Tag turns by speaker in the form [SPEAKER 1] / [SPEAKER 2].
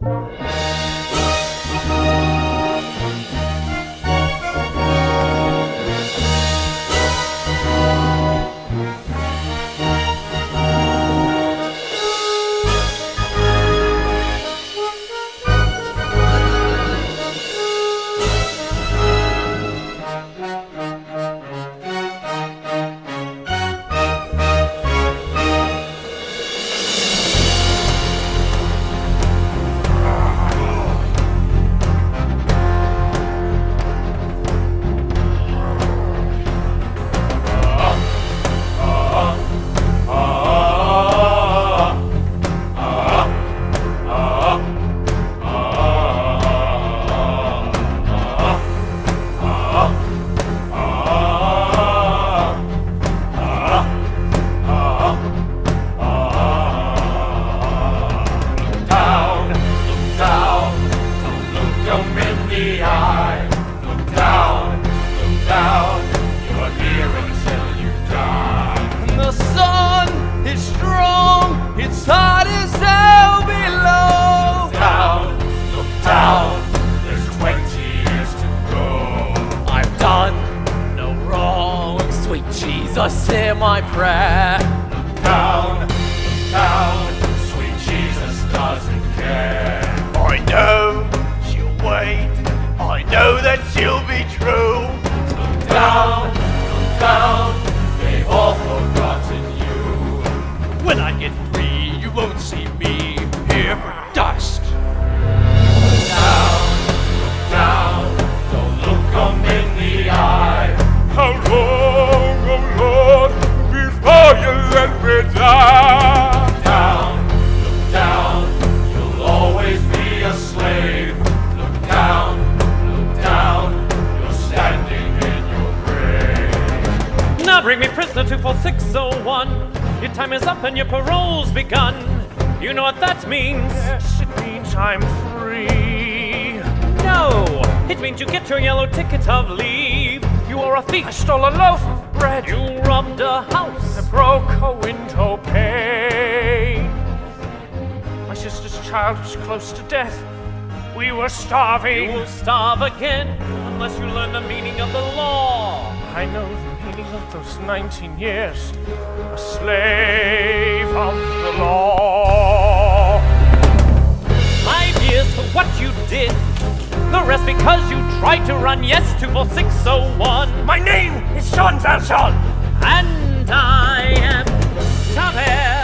[SPEAKER 1] down,
[SPEAKER 2] Jesus, hear my prayer.
[SPEAKER 1] Down, down, sweet Jesus doesn't care.
[SPEAKER 3] I know she'll wait. I know that she'll be true.
[SPEAKER 1] Look down, look down, they've all
[SPEAKER 4] Now bring me prisoner 24601. Your time is up and your parole's begun. You know what that means?
[SPEAKER 3] Yes, it means I'm free.
[SPEAKER 4] No! It means you get your yellow ticket of leave. You are a thief.
[SPEAKER 3] I stole a loaf of bread.
[SPEAKER 4] You robbed a house.
[SPEAKER 3] I broke a window pane. My sister's child was close to death. We were starving.
[SPEAKER 4] You will starve again unless you learn the meaning of the law.
[SPEAKER 3] I know the meaning of those 19 years. A slave of the law.
[SPEAKER 4] Five years for what you did. The rest because you tried to run yes to 4601.
[SPEAKER 3] My name is Jean Valjean.
[SPEAKER 4] And I am Javert. Do not forget